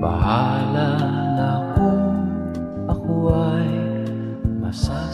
Bahala na kung ako ay masasaktan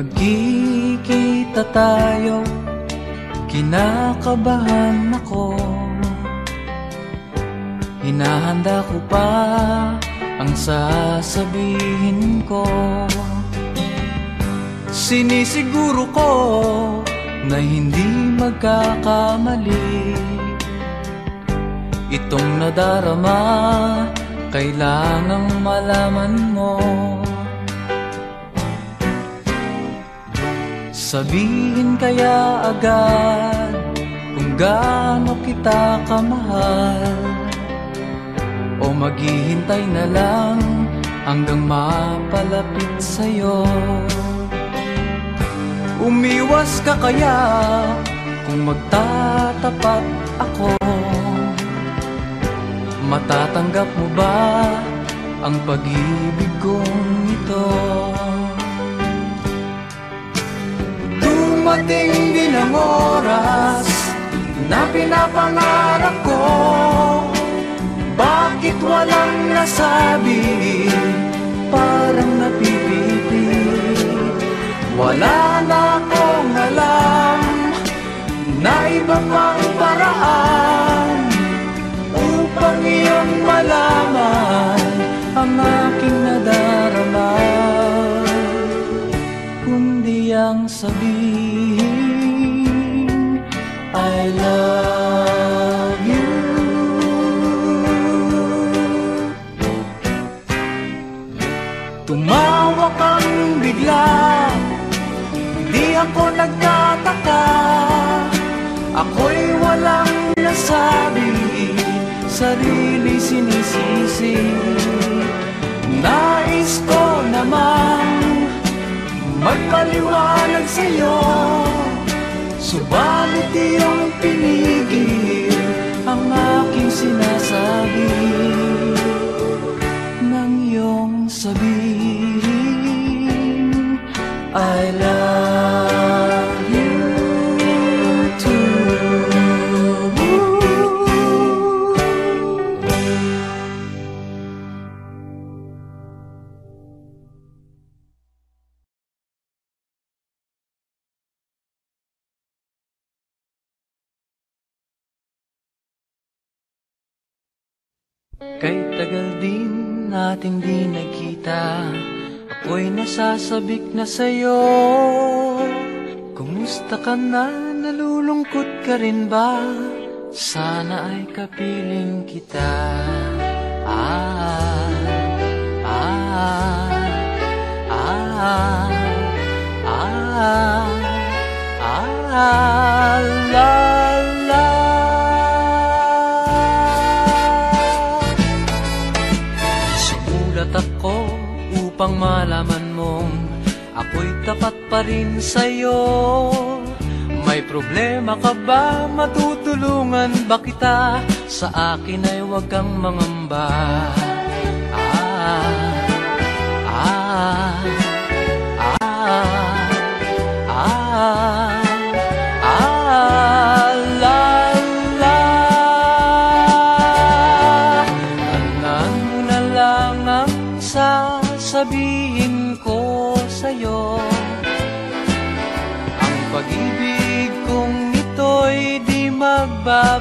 Magkikita tayo. Kinakabahan ako. Hinahanda ko pa Ang sasabihin ko. Sinisiguro ko Na hindi magkakamali. Itong nadarama Kailangang malaman mo Sabihin kaya agad kung gaano kita kamahal. O maghihintay na lang hanggang mapalapit sa'yo. Umiwas ka kaya kung magtatapat ako? Matatanggap mo ba ang pag-ibig kong ito? Dumating din ang oras na pinapangarap ko. Bakit walang nasabi, parang napipilit Wala na akong alam na iba pang paraan Upang iyong malaman ang aking nadarama kundi ang sabihin I love you. Tumawa kang bigla Di ako nagtataka. Ako'y walang nasabi Sarili sinisisi. Nais ko namang maliwanag sa'yo. Subalit iyong pinigil ang aking sinasabi. Nang iyong sabihin I love Kay tagal din nating di nagkita Ako'y nasasabik na sa'yo Kumusta ka na? Nalulungkot ka rin ba? Sana ay kapiling kita Ah, ah, ah, ah, ah, la, la. Upang malaman mong ako'y tapat pa rin sa'yo. May problema ka ba? Matutulungan ba kita? Sa akin ay huwag kang mangamba. Ah,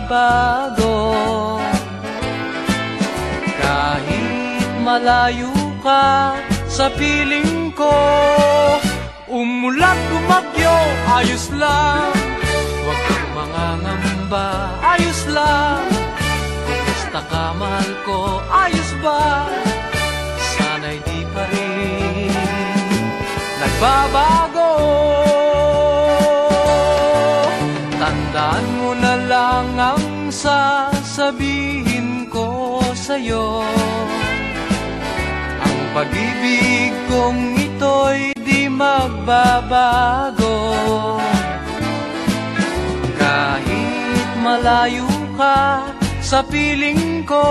magbabago Kahit malayo ka sa piling ko Umulat kumagyo, ayos lang. Huwag kang mangangamba, ayos lang. Kumusta ka, mahal ko, ayos ba? Sana'y di pa rin nagbabago. Tandaan mo na lang ang sasabihin ko sa'yo. Ang pag-ibig kong ito'y di magbabago. Kahit malayo ka sa piling ko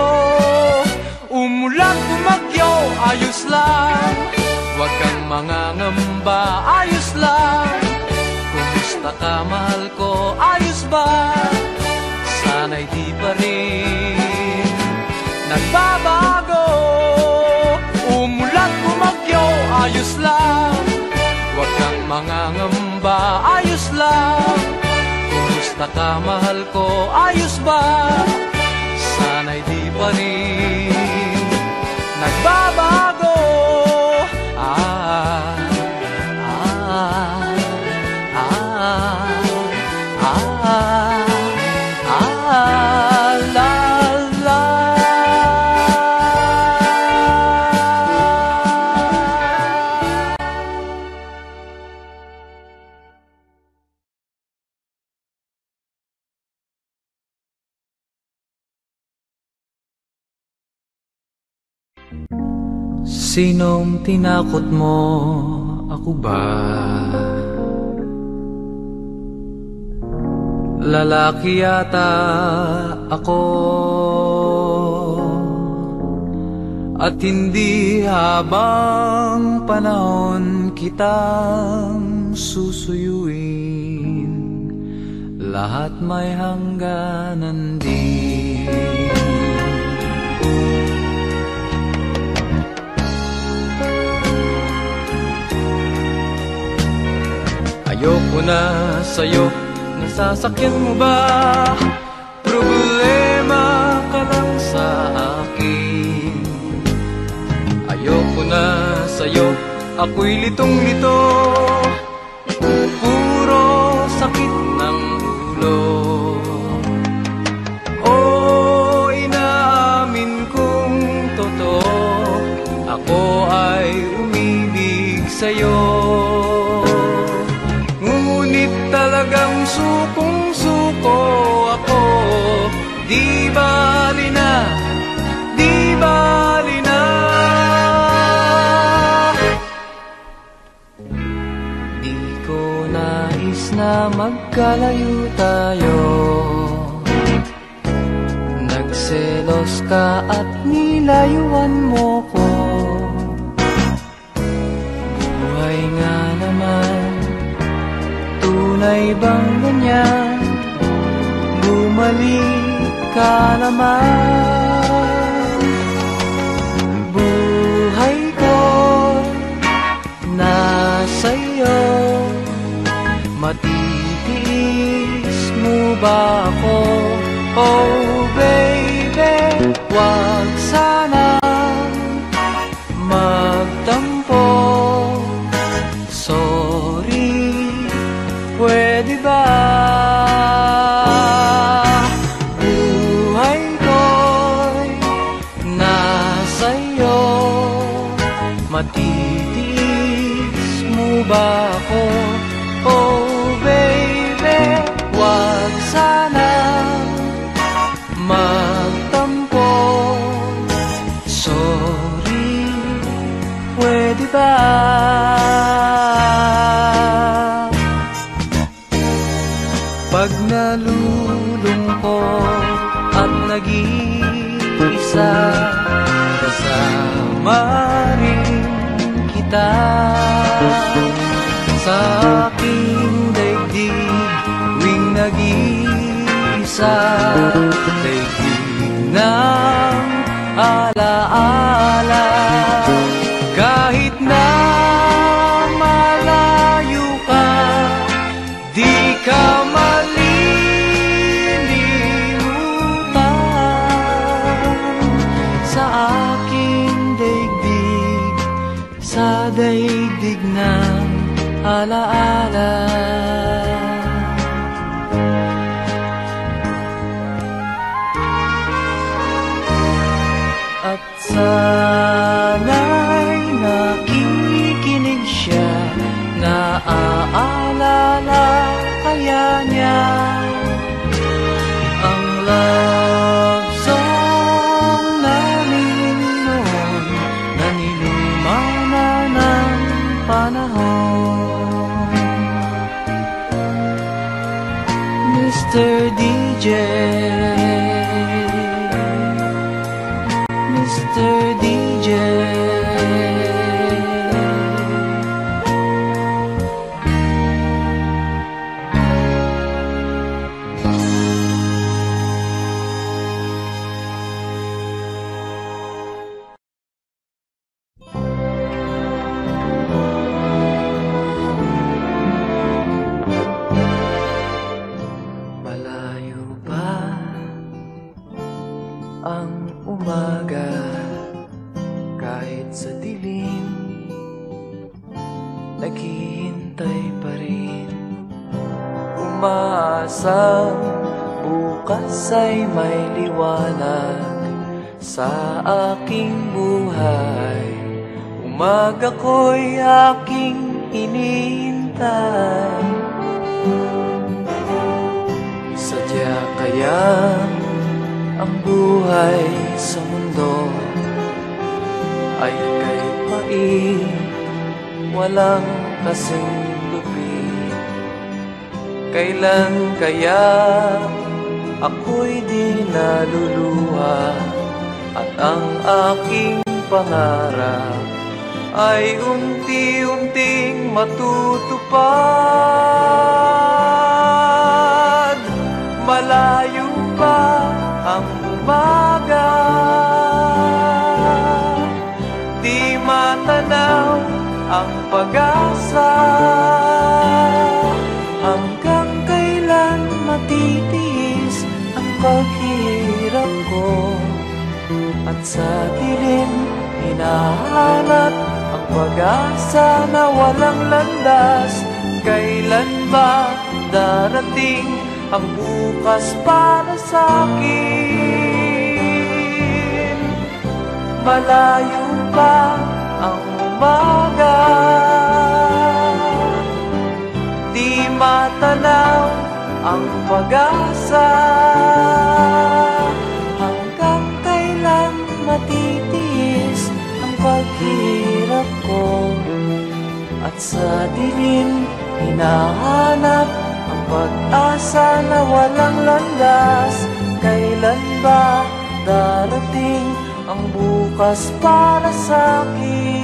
Umulan bumagyo, ayos lang. Huwag kang mangangamba, ayos lang. Kumusta ka, mahal ko, ayos ba? Sana'y di pa rin. Nagbabago Umulan bumagyo, ayos lang. Huwag kang mangangamba, ayos lang. Kumusta ka, mahal ko, ayos ba? Sana'y di pa rin. Nagbabago Sinong tinakot mo? Ako ba? Lalaki yata ako At hindi habang panahon kitang susuyuin Lahat may hangganan din Ayoko na sa'yo. Nasasakyan mo ba? Problema ka lang sa akin. Ayoko na sa'yo. Ako'y litong-lito. Puro sakit ng ulo. Oh, inaamin kong totoo. Ako ay umibig sa'yo sukong-suko ako. Di bali na, di bali na. Na magkalayo tayo. Nagselos ka at nilayuan mo ko. Buhay nga naman Tunay bang ganyan Bumalik ka naman. Buhay ko Nasa'yo. Matitiis mo ba ako? Oh baby, wag mo Mr. DJ kaya ako'y di naluluha. At ang aking pangarap ay unti-unting matutupad ang pag-asa na walang landas. Kailan ba darating ang bukas para sa akin? Malayo pa ang umaga. Di matanaw ang pag-asa. Hanggang kailan matitiis ang paghirap ko At sa dilim hinahanap Pag-asa na walang landas Kailan ba darating ang bukas para sa akin?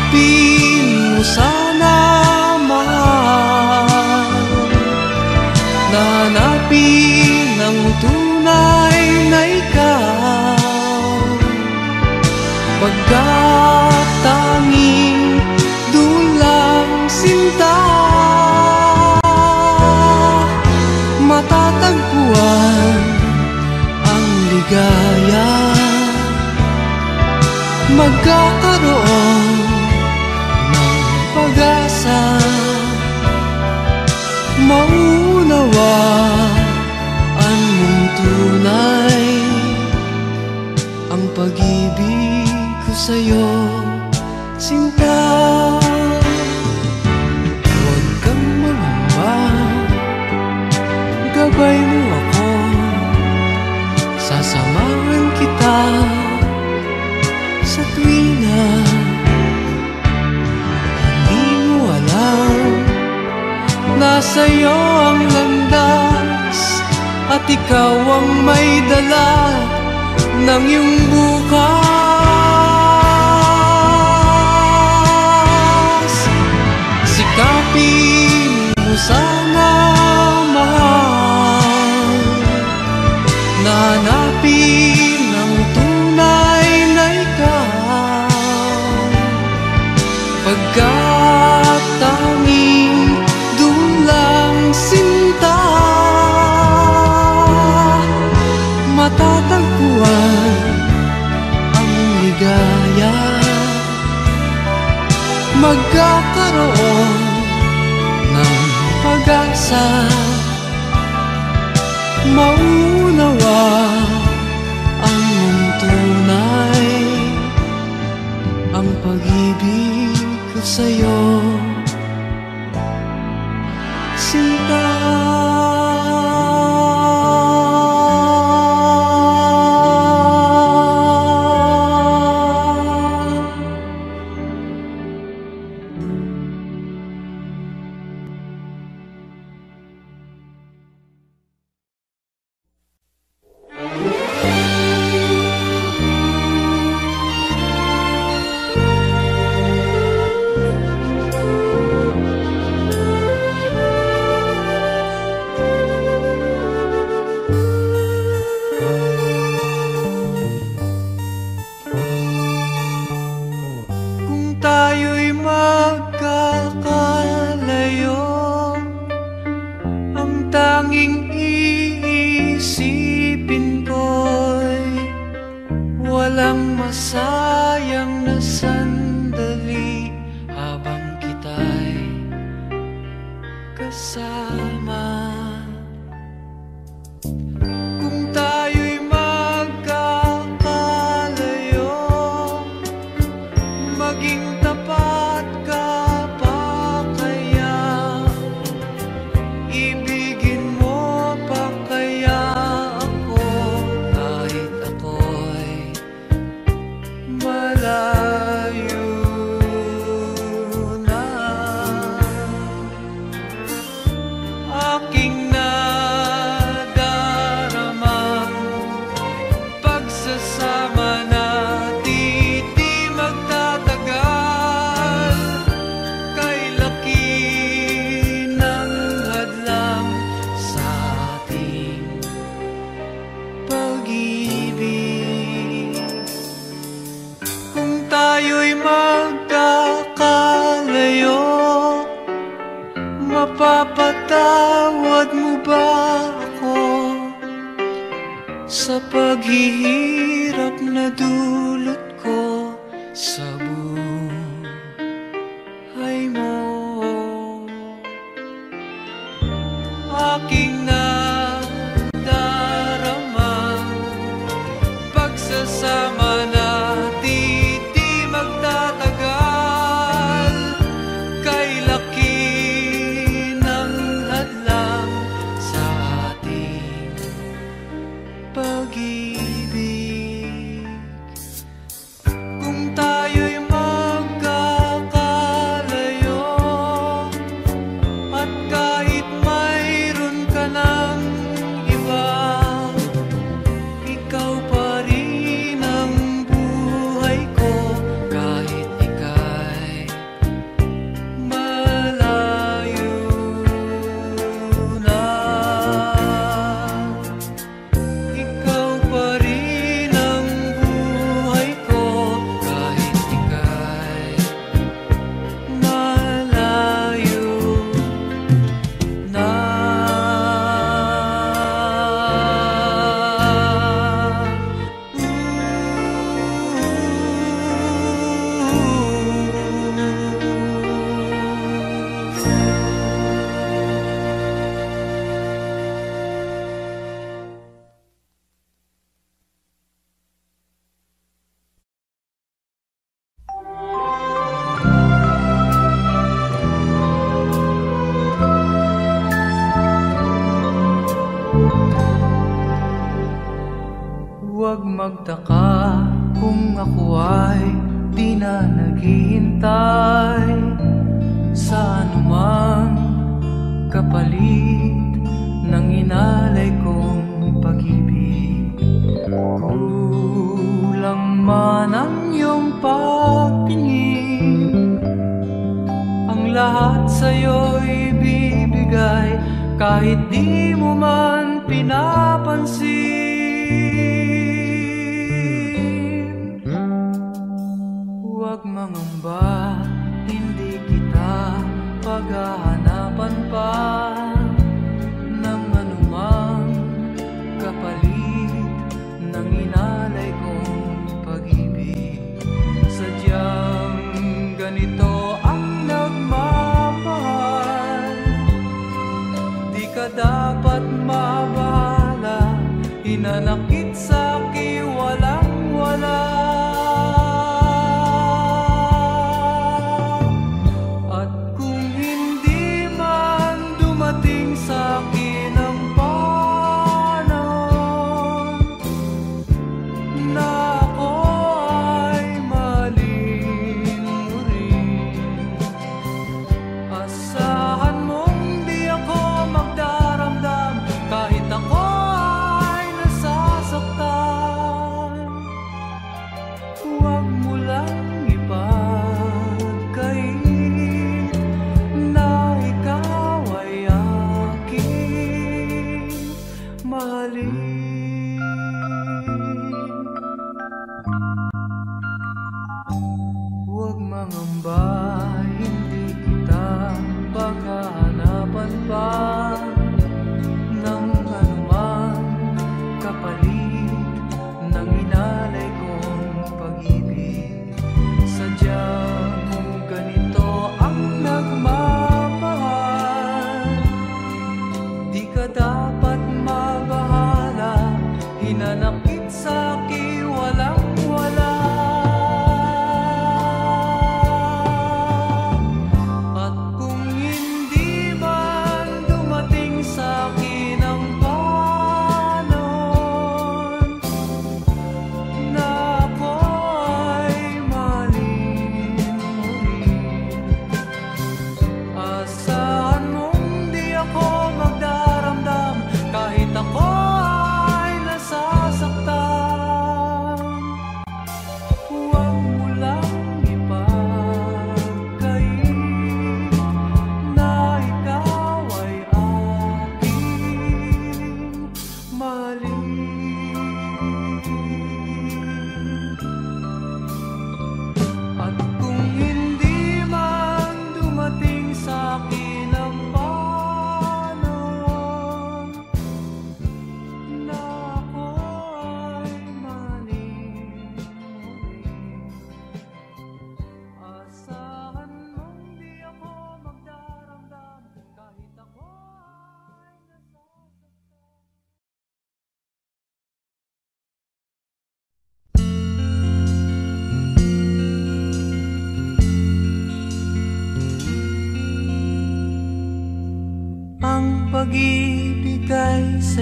Sikapin mo sana mahal. Na hanapin ang tunay na ikaw. Dulang sinta. Matatagpuan ang ligaya. Magkakaroon pag-ibig ko sa'yo, sinta. Huwag kang mangamba Gabay mo ako. Sasamahan kita Sa tuwina Hindi mo alam Nasa iyo ang landas At ikaw ang may dala Ng iyong bukas pag-asa Maunawa ang tunay. Ang pag-ibig ko sa'yo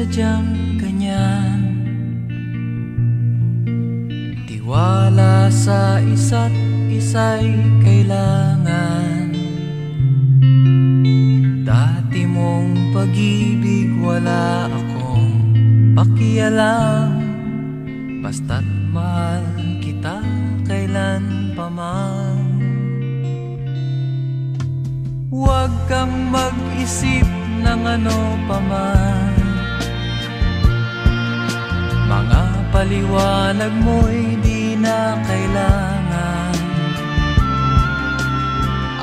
sadyang ganyan. Tiwala sa isa't isa'y kailangan. Dati mong pag-ibig wala akong pakialam. Basta't mahal kita kailan pa man. Huwag kang mag-isip ng ano pa man. Mga paliwanag mo'y di na kailangan.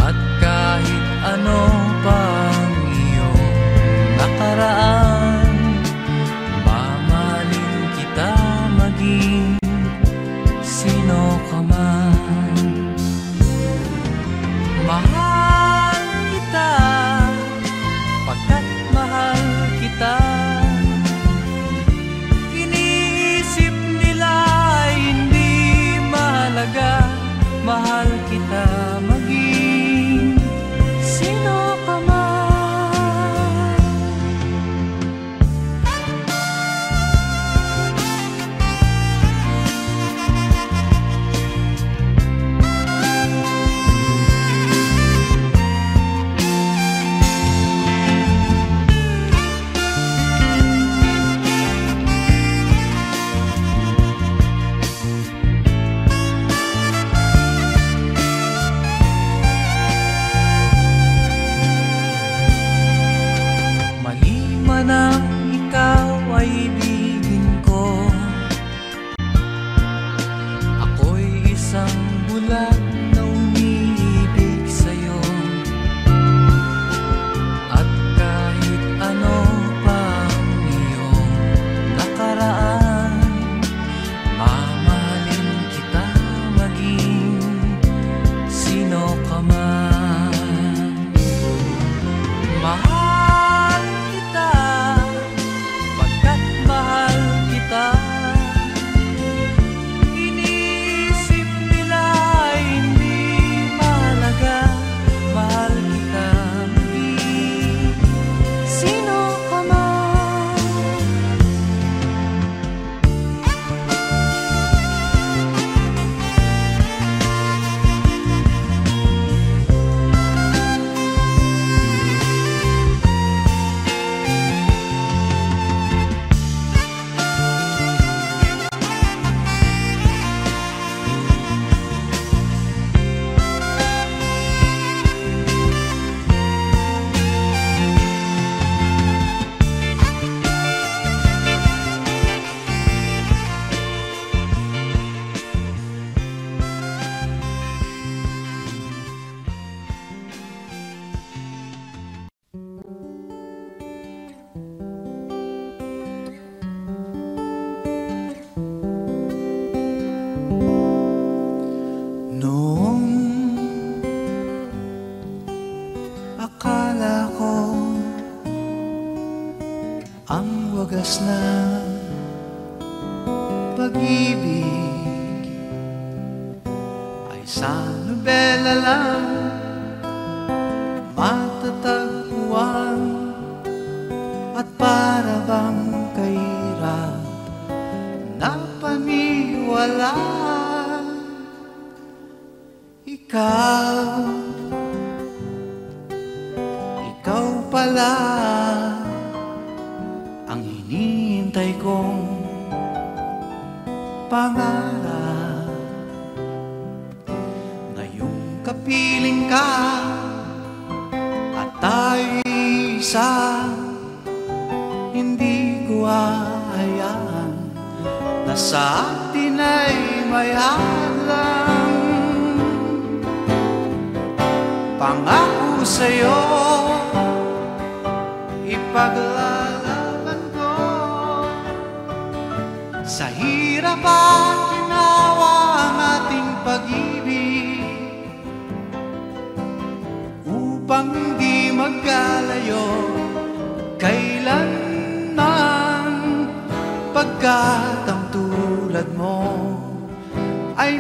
At kahit ano pang iyong nakaraan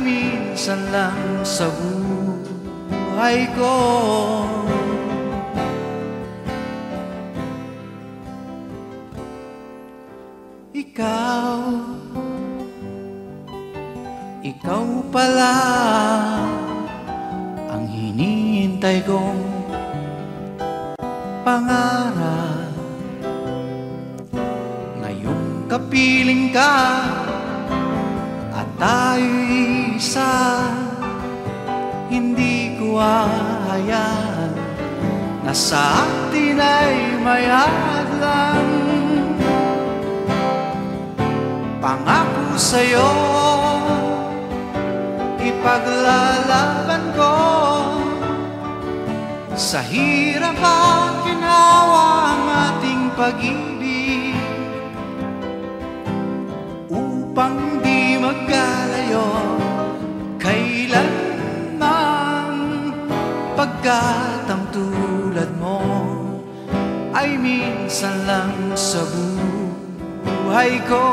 minsan lang sa buhay ko. Ikaw Ikaw pala Ang hinihintay kong pangarap. Ngayong kapiling ka At tayo'y isa Hindi ko ahayaan Na sa atin ay may hadlang. Pangako sa'yo Ipaglalaban ko. Sa hirap at ginawa ang ating pag-ibig Pagkat ang tulad mo Ay minsan lang sa buhay ko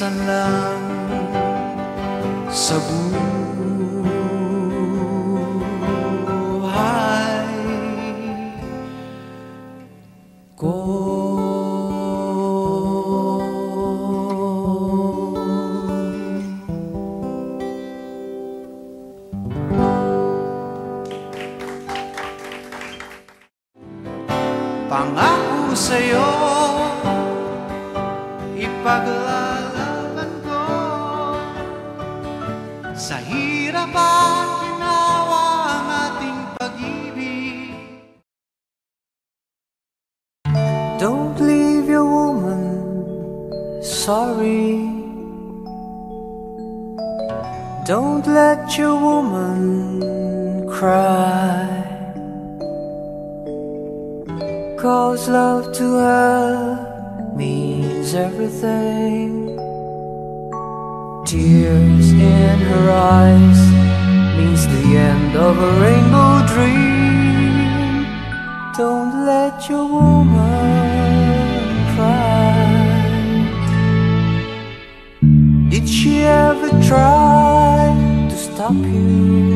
minsan lang sa buhay sorry. Don't let your woman cry. Cause love to her means everything. Tears in her eyes means the end of a rainbow dream. Don't let your woman cry. She ever try to stop you?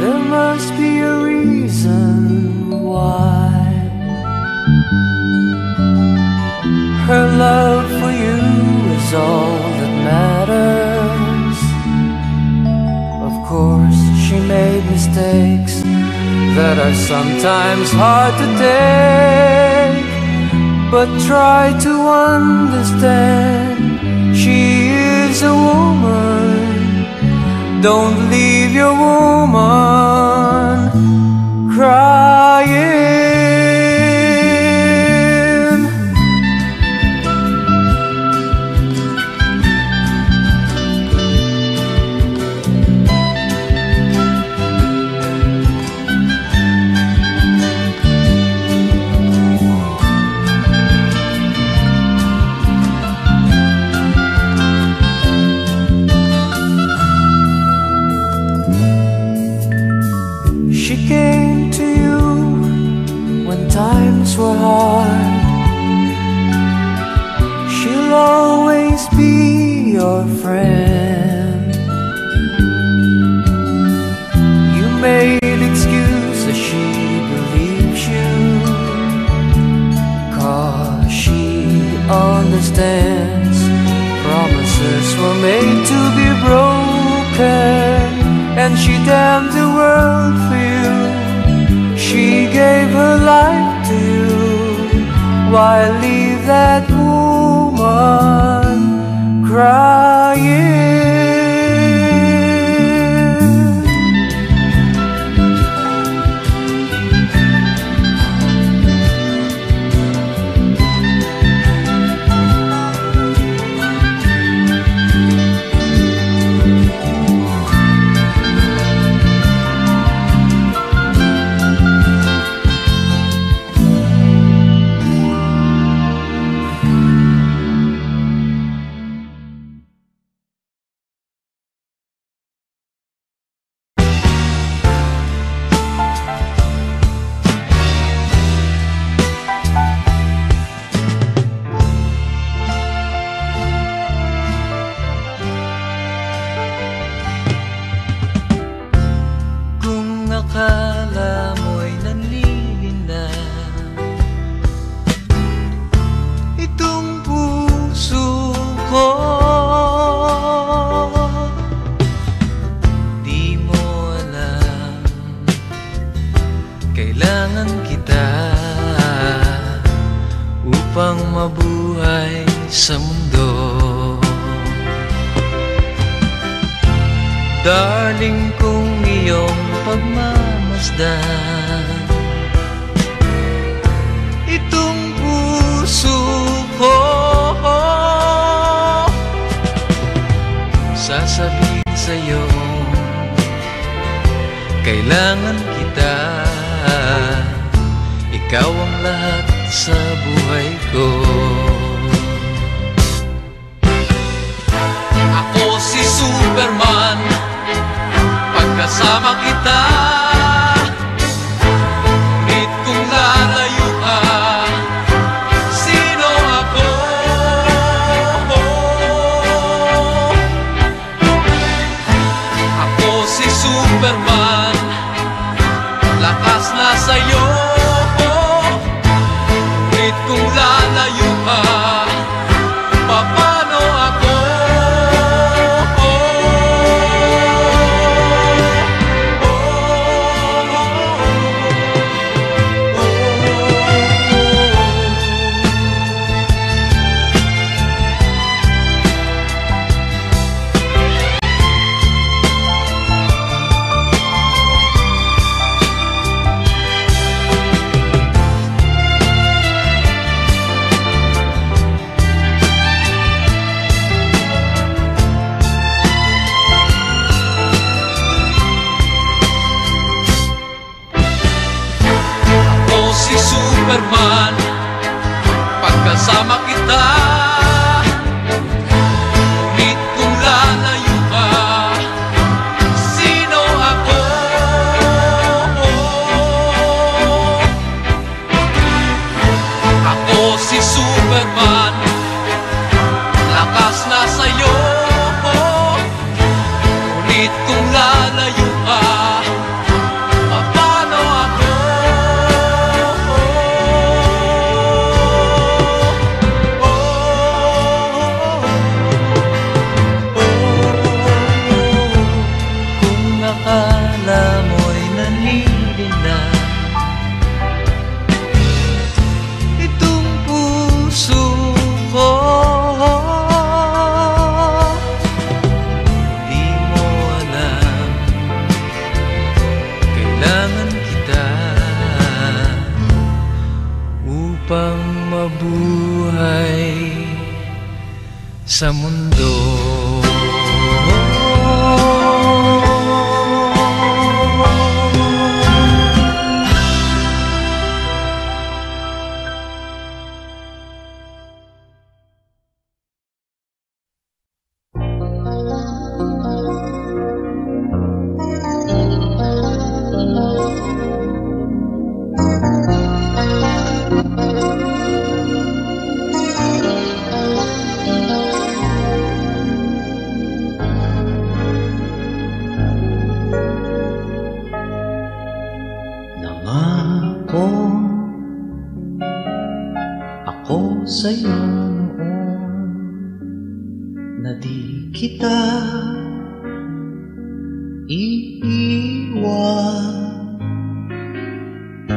There must be a reason why. Her love for you is all that matters. Of course, she made mistakes that are sometimes hard to take. But try to understand, she is a woman. Don't leave your woman crying. your friend. You made excuses, she believes you. Cause she understands promises were made to be broken, and she damned the world for you. She gave her life to you. Why leave that woman? crying.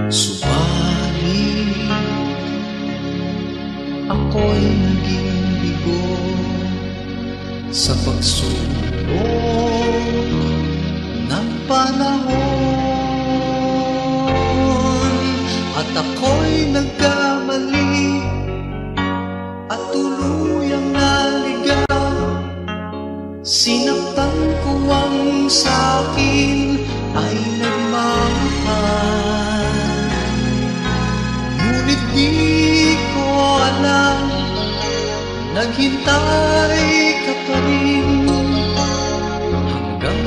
Subalit ako'y naging bigo sa pagsulong ng panahon. At ako'y nagkamali at tuluyang naligaw. Sinaktan ko ang sakit Maghintay ka pa rin. Hanggang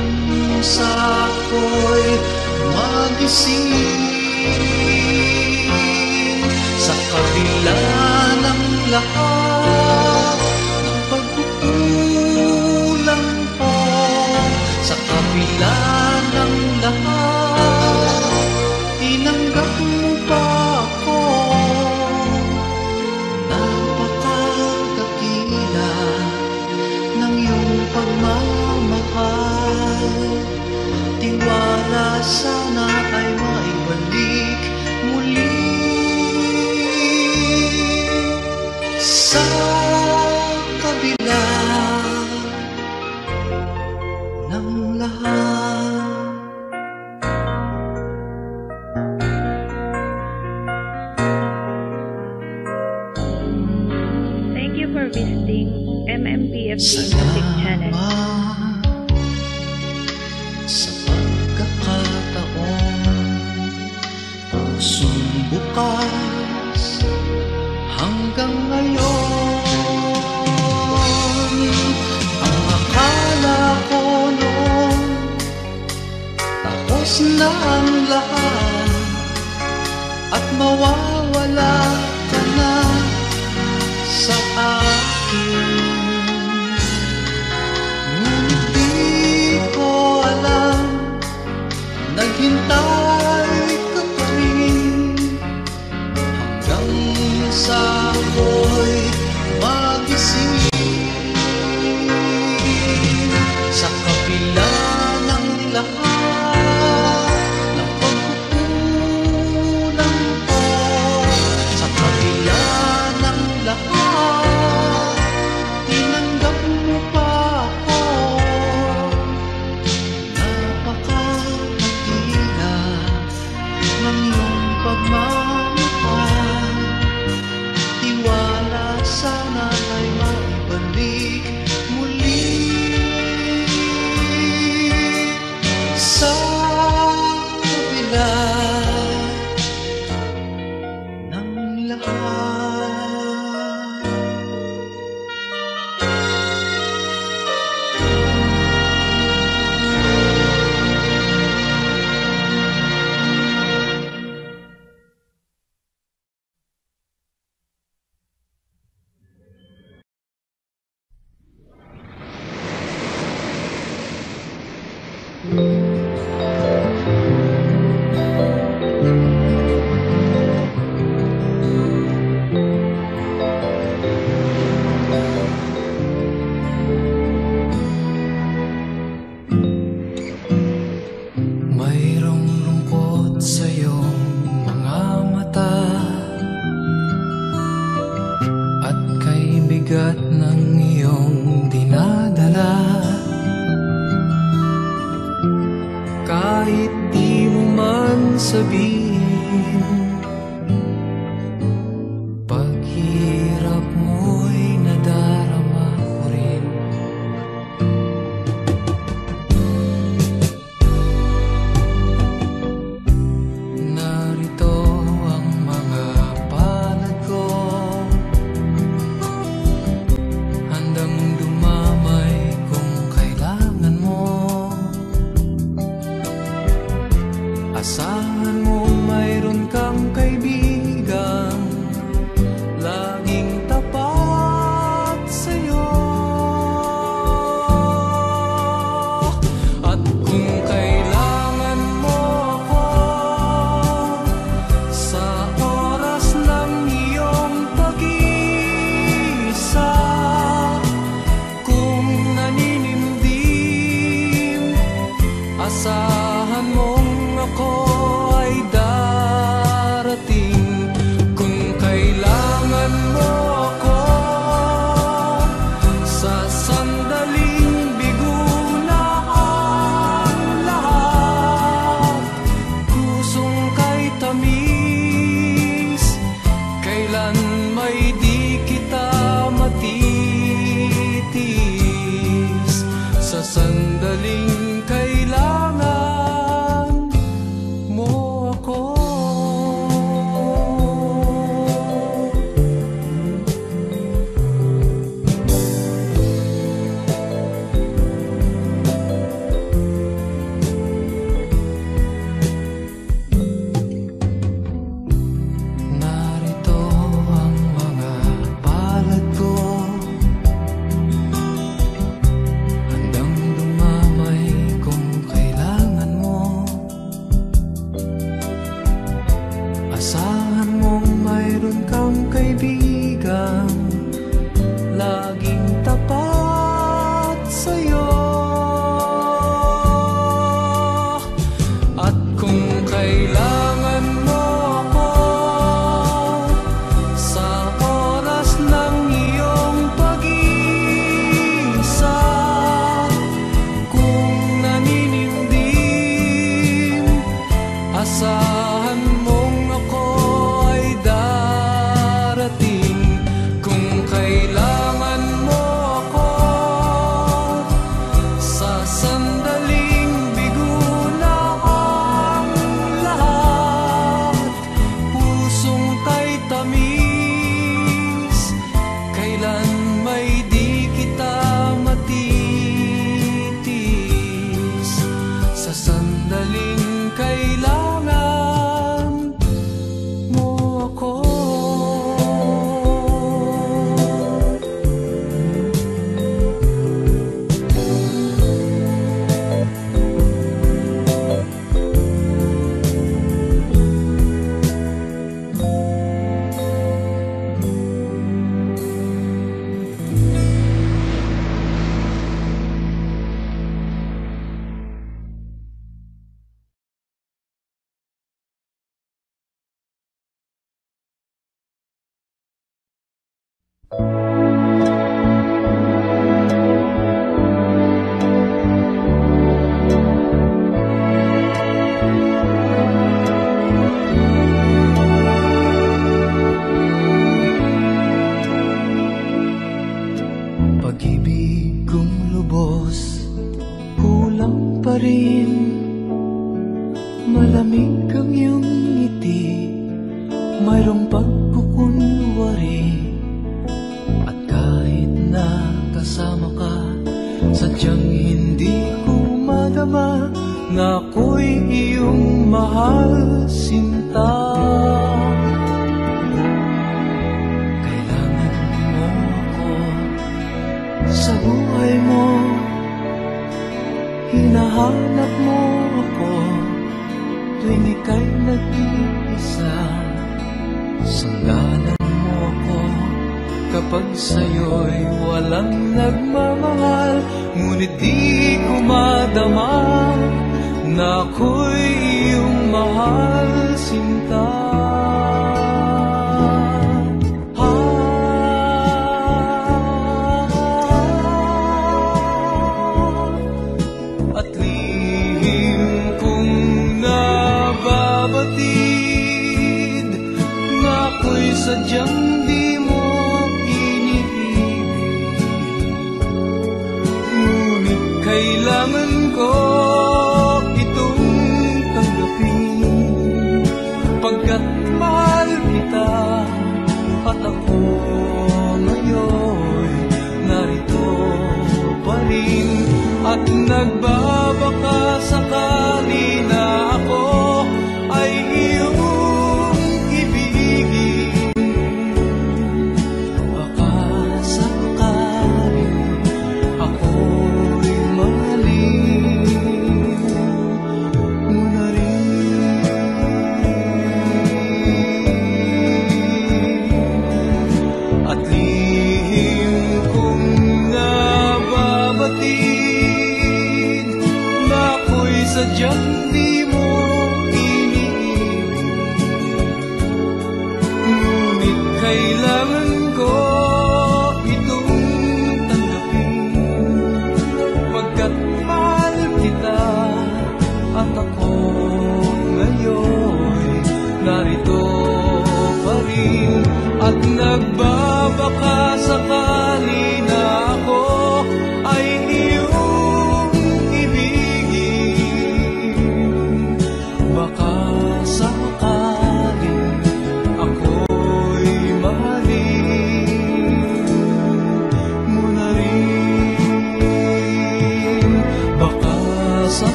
sa ako'y magising.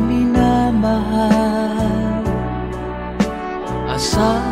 Minamahal. Asahan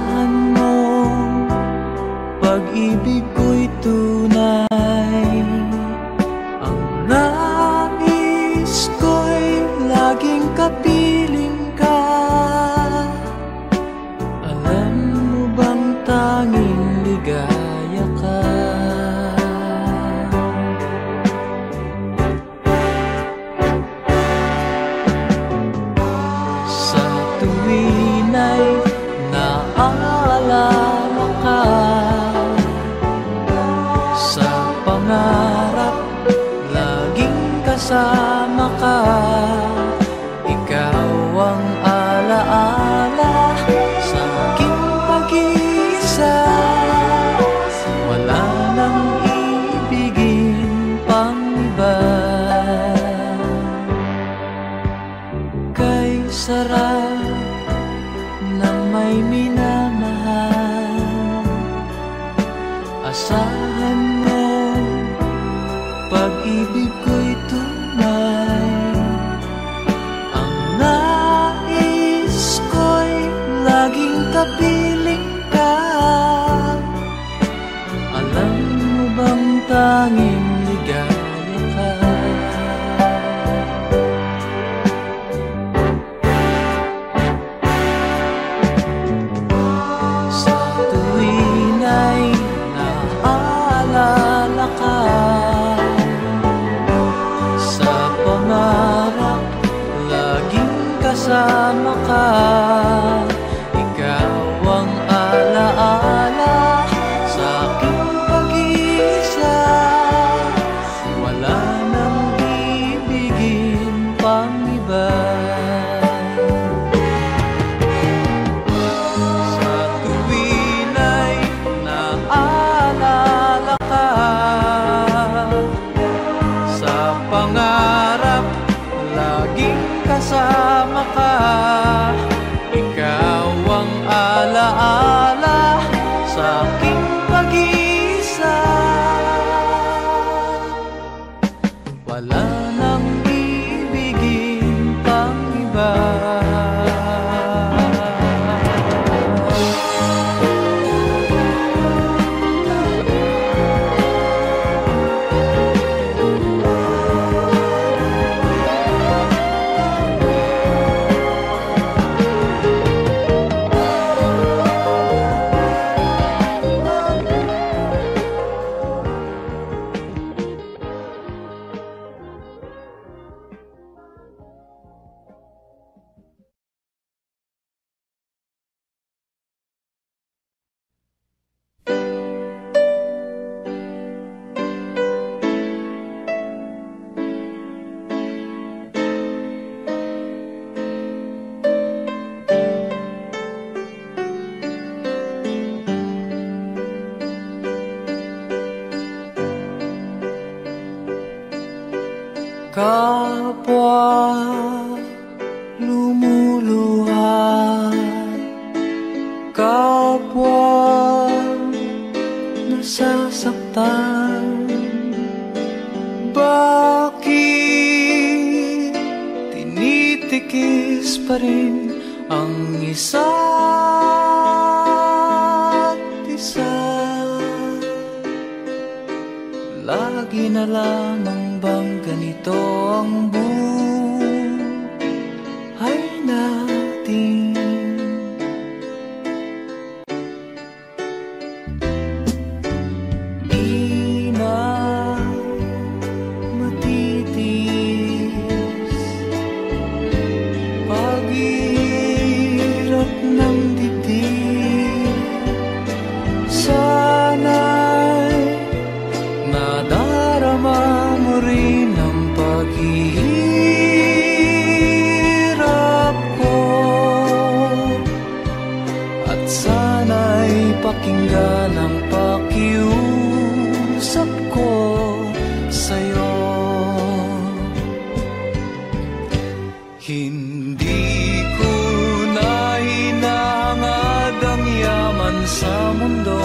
mundo.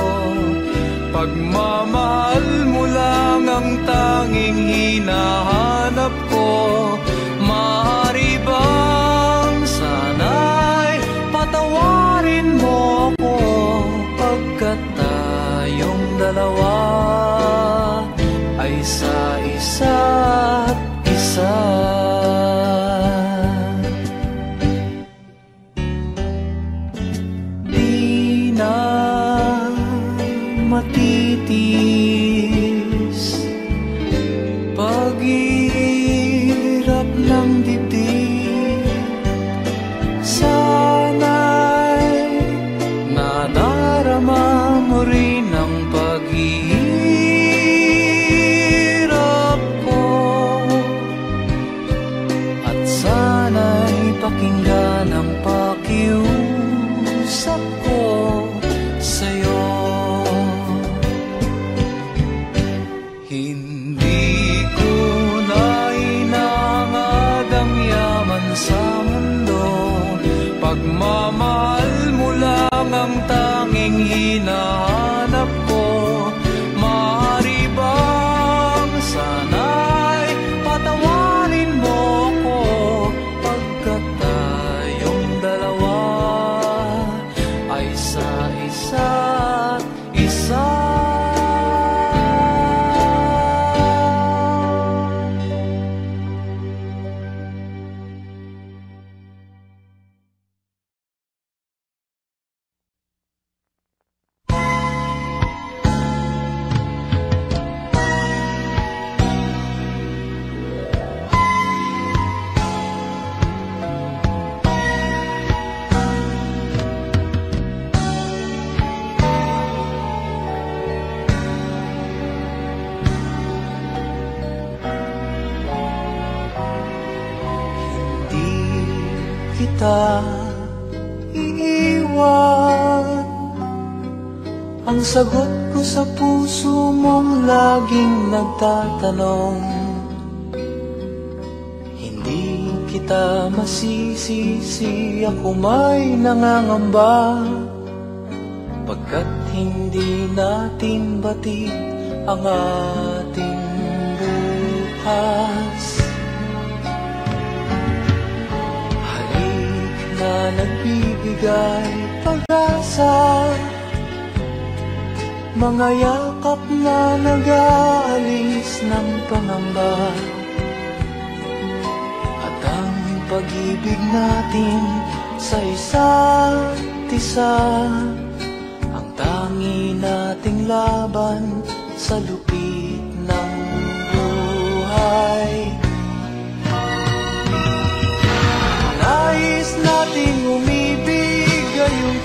Pagmamahal mo lang ang tanging hinahanap ko. Maaari bang sana'y patawarin mo ako Pagkat tayong dalawa ay sa isa't isa? Di sagot ko sa puso mong laging nagtatanong. Hindi kita masisisi ako may nangangamba. Pagkat hindi natin batid ang ating bukas. Halik na nagbibigay pag-asa Mga yakap na nag-aalis ng pangamba. At ang pag-ibig natin sa isa't isa. Ang tangi nating laban sa lupit ng buhay. Nais nating umibig ngayong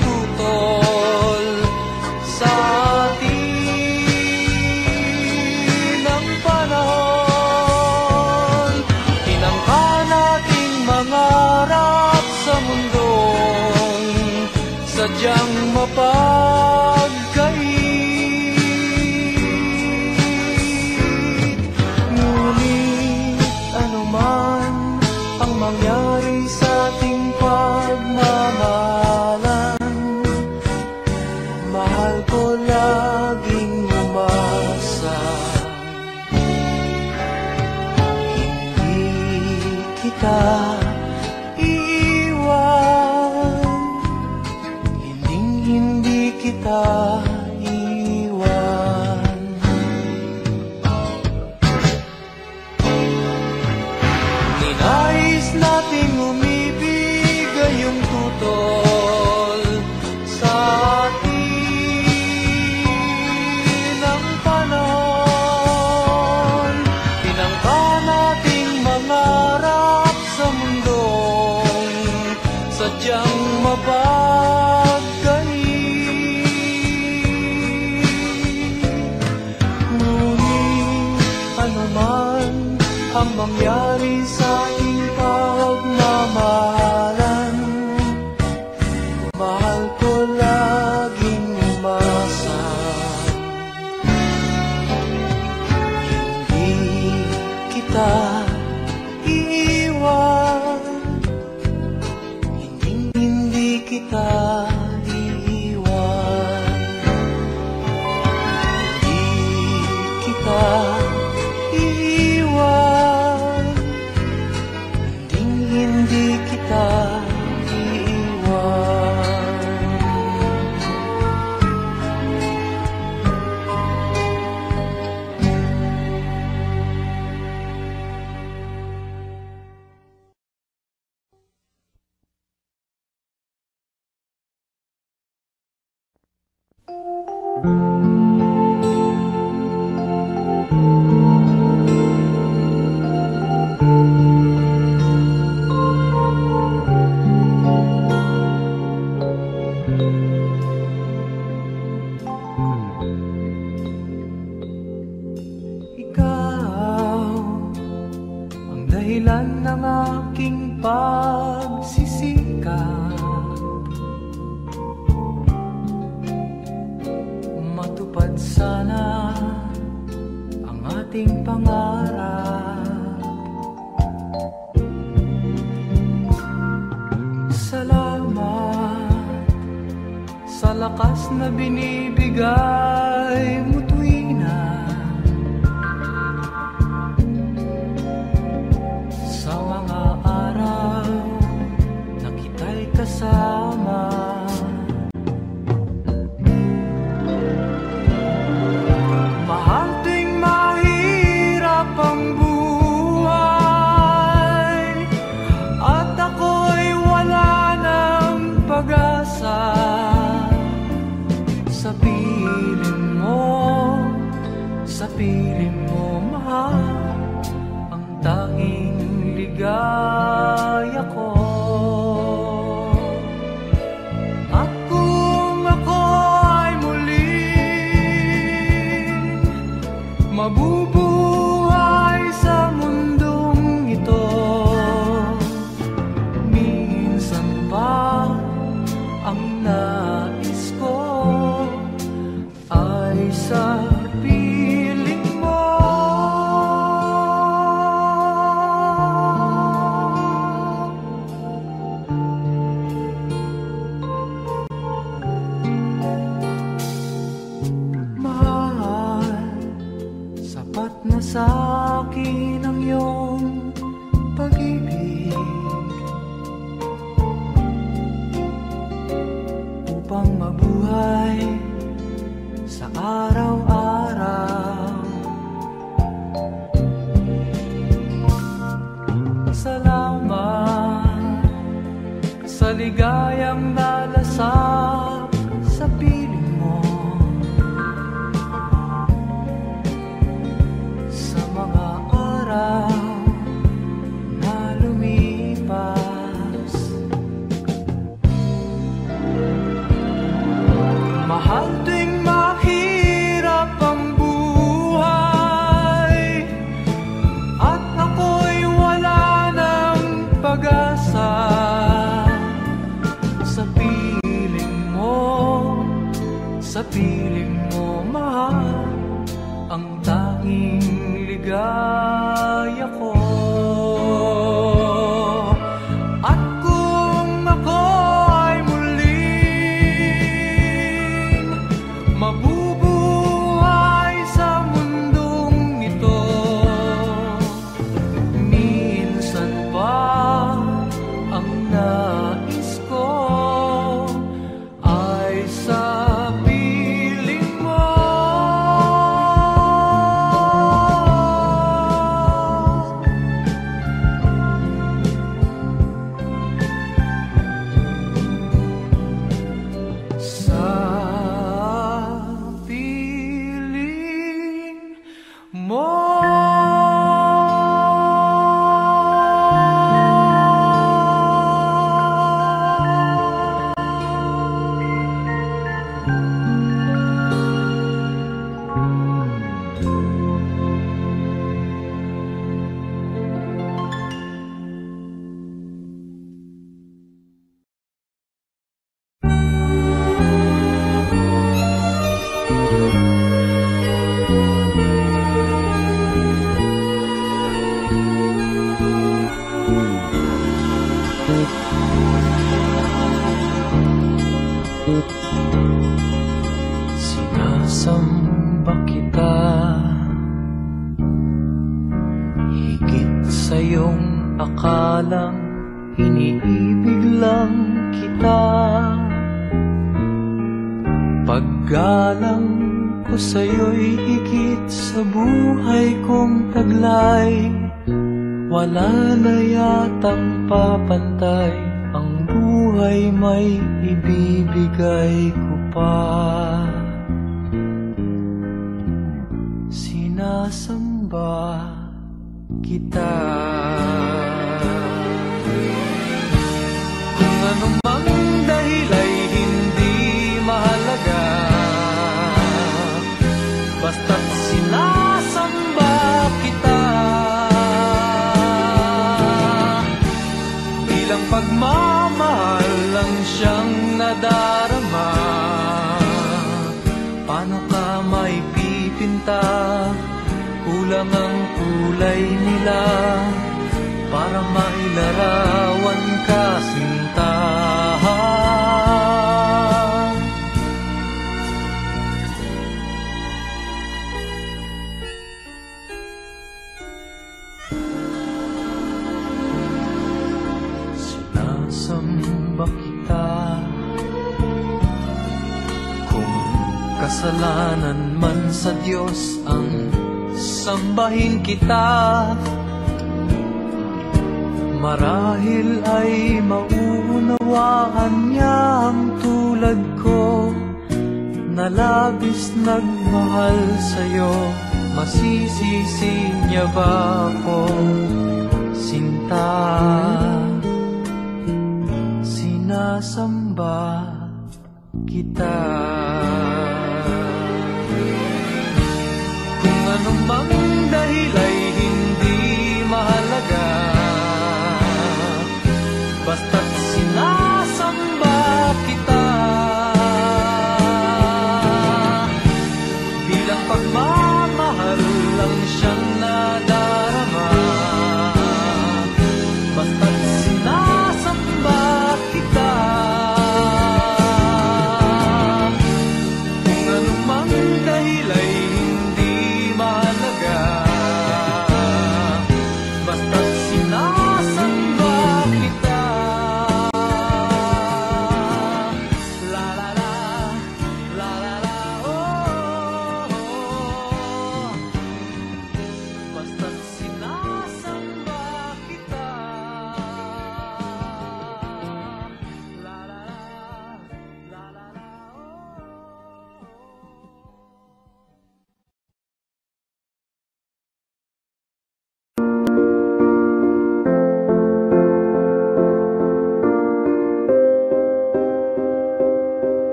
kita